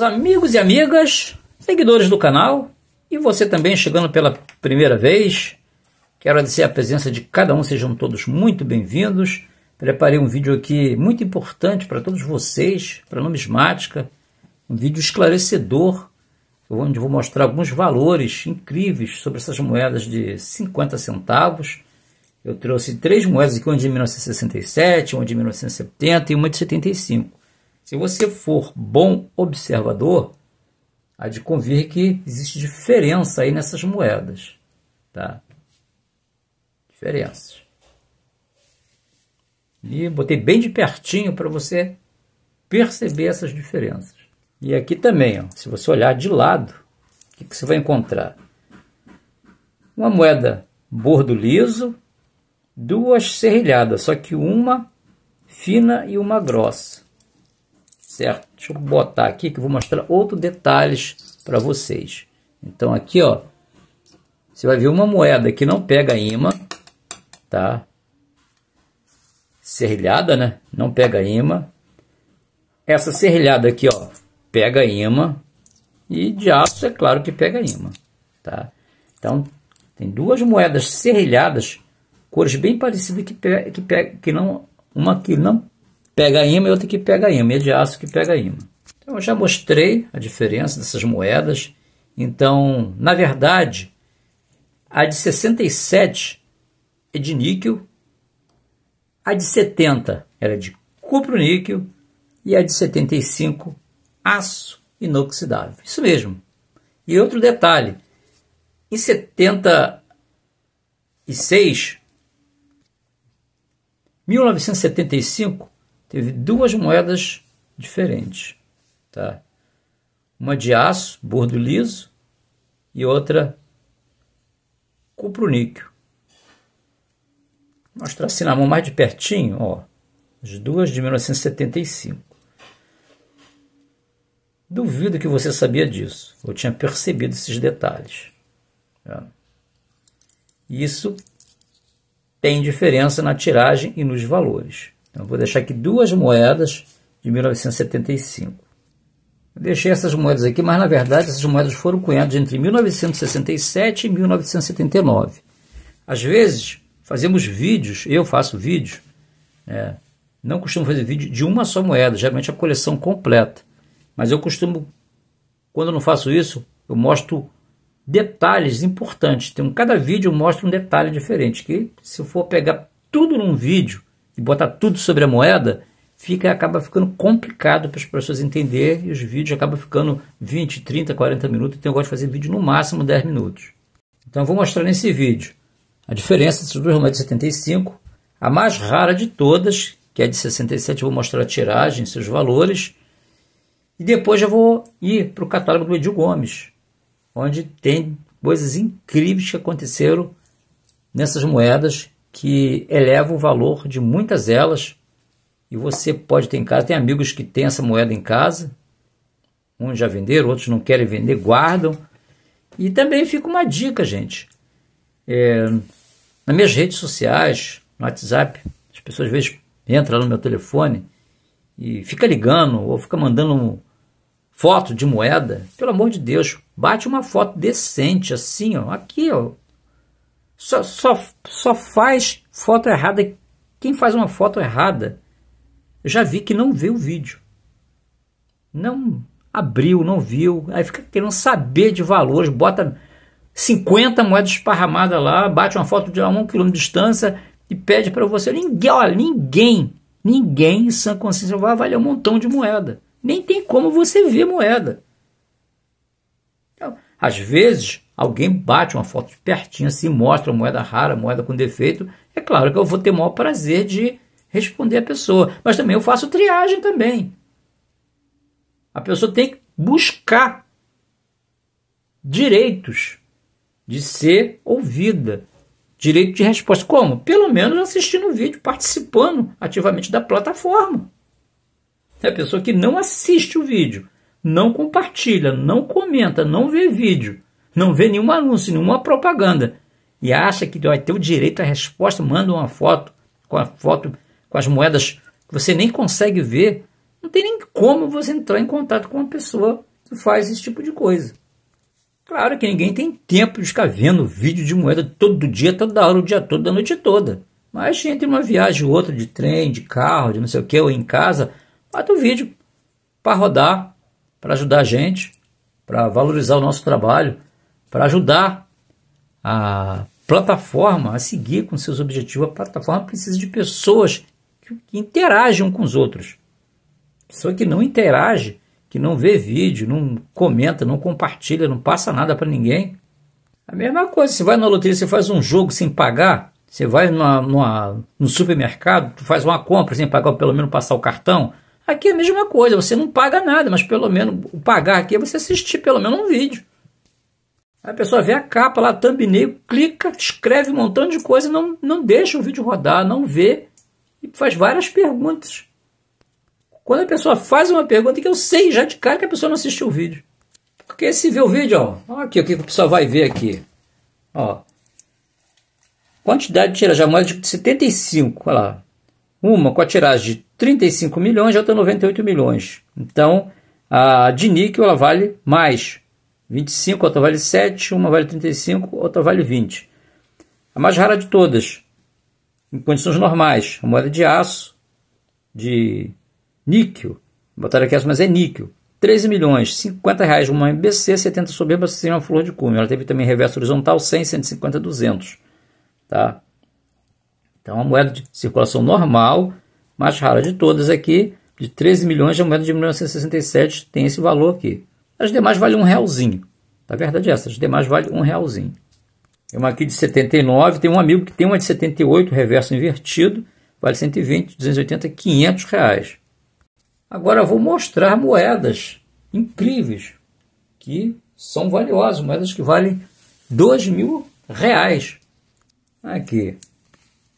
Amigos e amigas, seguidores do canal e você também chegando pela primeira vez, quero agradecer a presença de cada um, sejam todos muito bem-vindos. Preparei um vídeo aqui muito importante para todos vocês, para numismática, um vídeo esclarecedor, onde vou mostrar alguns valores incríveis sobre essas moedas de 50 centavos. Eu trouxe três moedas aqui, uma de 1967, uma de 1970 e uma de 75. Se você for bom observador, há de convir que existe diferença aí nessas moedas, tá? Diferenças. E botei bem de pertinho para você perceber essas diferenças. E aqui também, ó, se você olhar de lado, o que, que você vai encontrar? Uma moeda bordo liso, duas serrilhadas, só que uma fina e uma grossa certo? Deixa eu botar aqui que eu vou mostrar outros detalhes para vocês. Então aqui, ó, você vai ver uma moeda que não pega imã, tá? Serrilhada, né? Não pega imã. Essa serrilhada aqui, ó, pega imã. E de aço, é claro que pega imã, tá? Então, tem duas moedas serrilhadas, cores bem parecidas que, pega, que, pega, que não, uma que não pega imã e outra que pega imã, é de aço que pega imã. Então eu já mostrei a diferença dessas moedas. Então, na verdade, a de 67 é de níquel, a de 70 era de cupro-níquel e a de 75 aço inoxidável. Isso mesmo. E outro detalhe, em 76, 1975, teve duas moedas diferentes, tá? Uma de aço, bordo liso, e outra cupro-níquel. Mostrar assim na mão mais de pertinho, ó. As duas de 1975. Duvido que você sabia disso. Eu tinha percebido esses detalhes. Tá? Isso tem diferença na tiragem e nos valores. Então, vou deixar aqui duas moedas de 1975. Eu deixei essas moedas aqui, mas na verdade essas moedas foram cunhadas entre 1967 e 1979. Às vezes fazemos vídeos, eu faço vídeos, é, não costumo fazer vídeo de uma só moeda, geralmente a coleção completa. Mas eu costumo, quando não faço isso, eu mostro detalhes importantes. Então, cada vídeo eu mostro um detalhe diferente. Que se eu for pegar tudo num vídeo, e botar tudo sobre a moeda, fica acaba ficando complicado para as pessoas entenderem e os vídeos acabam ficando 20, 30, 40 minutos. Então eu gosto de fazer vídeo no máximo 10 minutos. Então eu vou mostrar nesse vídeo a diferença dessas duas moedas de 75, a mais rara de todas, que é de 67, eu vou mostrar a tiragem, seus valores. E depois já vou ir para o catálogo do Edil Gomes, onde tem coisas incríveis que aconteceram nessas moedas que eleva o valor de muitas delas. E você pode ter em casa, tem amigos que têm essa moeda em casa, uns já venderam, outros não querem vender, guardam. E também fica uma dica, gente. É, nas minhas redes sociais, no WhatsApp, as pessoas às vezes entram no meu telefone e fica ligando ou fica mandando foto de moeda. Pelo amor de Deus, bate uma foto decente assim, ó, aqui, ó, só, só, só faz foto errada quem faz uma foto errada. Já vi que não vê o vídeo. Não abriu, não viu. Aí fica querendo saber de valores, bota 50 moedas esparramadas lá, bate uma foto de a um quilômetro de distância e pede para você. Ninguém, olha, ninguém, ninguém em sã consciência vai avaliar um montão de moeda. Nem tem como você ver moeda. Às vezes, alguém bate uma foto de pertinho, assim, mostra moeda rara, moeda com defeito, é claro que eu vou ter o maior prazer de responder a pessoa. Mas também eu faço triagem também. A pessoa tem que buscar direitos de ser ouvida, direito de resposta. Como? Pelo menos assistindo o vídeo, participando ativamente da plataforma. É a pessoa que não assiste o vídeo, não compartilha, não comenta, não vê vídeo, não vê nenhum anúncio, nenhuma propaganda e acha que vai ter o direito à resposta, manda uma foto com a foto com as moedas que você nem consegue ver, Não tem nem como você entrar em contato com uma pessoa que faz esse tipo de coisa. Claro que ninguém tem tempo de ficar vendo vídeo de moeda todo dia, toda hora, o dia todo, a noite toda. Mas entre uma viagem ou outra de trem, de carro, de não sei o que, ou em casa, bota o vídeo para rodar, para ajudar a gente, para valorizar o nosso trabalho, para ajudar a plataforma a seguir com seus objetivos. A plataforma precisa de pessoas que, que interagem com os outros. Pessoa que não interage, que não vê vídeo, não comenta, não compartilha, não passa nada para ninguém. A mesma coisa, você vai na loteria, você faz um jogo sem pagar, você vai numa, numa, no supermercado, faz uma compra sem pagar, pelo menos passar o cartão. Aqui é a mesma coisa, você não paga nada, mas pelo menos o pagar aqui é você assistir pelo menos um vídeo. A pessoa vê a capa lá, thumbnail, clica, escreve um montão de coisa, não, não deixa o vídeo rodar, não vê e faz várias perguntas. Quando a pessoa faz uma pergunta que eu sei já de cara que a pessoa não assistiu o vídeo. Porque se vê o vídeo, ó, aqui o que a pessoa vai ver aqui. Ó, quantidade de a moeda de 75, olha lá. Uma com a tiragem de 35 milhões, a outra 98 milhões. Então, a de níquel ela vale mais. 25, outra vale 7, uma vale 35, outra vale 20. A mais rara de todas, em condições normais, a moeda de aço, de níquel, botaram aqui mas é níquel, 13 milhões, 50 reais uma MBC, 70 soberba sem uma flor de cume. Ela teve também reverso horizontal, 100, 150, 200. Tá? Então, a moeda de circulação normal, mais rara de todas aqui, de 13 milhões, a moeda de 1967 tem esse valor aqui. As demais valem um realzinho. Na verdade é essa, as demais valem um realzinho. Tem uma aqui de 79, tem um amigo que tem uma de 78, reverso invertido, vale 120, 280, 500 reais. Agora eu vou mostrar moedas incríveis, que são valiosas, moedas que valem 2 mil reais. Aqui,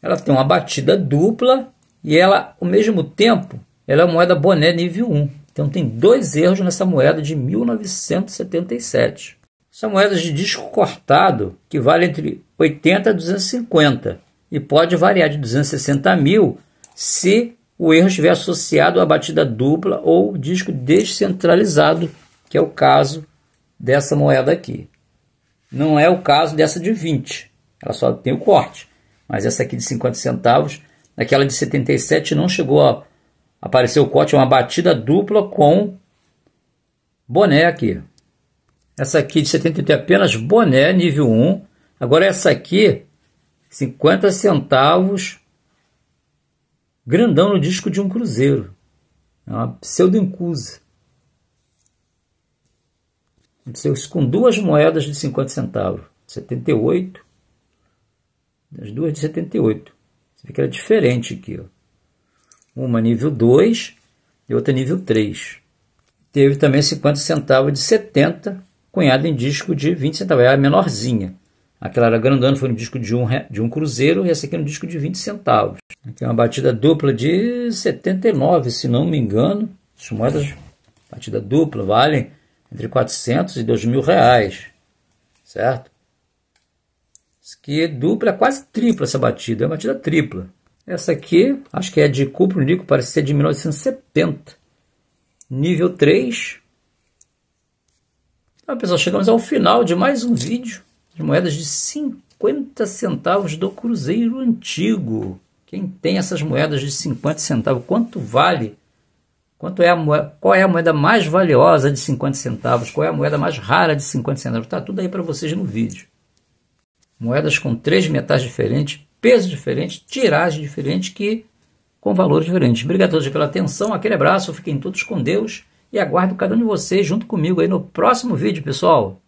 ela tem uma batida dupla e ela, ao mesmo tempo, ela é uma moeda boné nível 1. Então tem dois erros nessa moeda de 1977. São moedas de disco cortado que vale entre 80 a 250 e pode variar de 260 mil se o erro estiver associado à batida dupla ou disco descentralizado, que é o caso dessa moeda aqui. Não é o caso dessa de 20, ela só tem o corte. Mas essa aqui de 50 centavos, aquela de 77 não chegou a apareceu o corte, é uma batida dupla com boné aqui. Essa aqui de 78 é apenas boné, nível 1. Agora essa aqui, 50 centavos, grandão no disco de um cruzeiro. É uma pseudo-incusa. Com duas moedas de 50 centavos. 78. As duas de 78. Você vê que era diferente aqui, ó uma nível 2 e outra nível 3. Teve também 50 centavos de 70, cunhado em disco de 20 centavos, é a menorzinha. Aquela era grandona, foi um disco de um, de um cruzeiro, e essa aqui é um disco de 20 centavos. Aqui é uma batida dupla de 79, se não me engano. As moedas, batida dupla, valem entre 400 e 2 mil reais, certo? Aqui é dupla, quase tripla essa batida, é uma batida tripla. Essa aqui, acho que é de cupro níquel, parece ser de 1970. Nível 3. Então, pessoal, chegamos ao final de mais um vídeo de moedas de 50 centavos do Cruzeiro Antigo. Quem tem essas moedas de 50 centavos, quanto vale? Quanto é a moeda, qual é a moeda mais valiosa de 50 centavos? Qual é a moeda mais rara de 50 centavos? Está tudo aí para vocês no vídeo. Moedas com três metais diferentes, peso diferente, tiragem diferente, que com valores diferentes. Obrigado a todos pela atenção, aquele abraço, fiquem todos com Deus e aguardo cada um de vocês junto comigo aí no próximo vídeo, pessoal.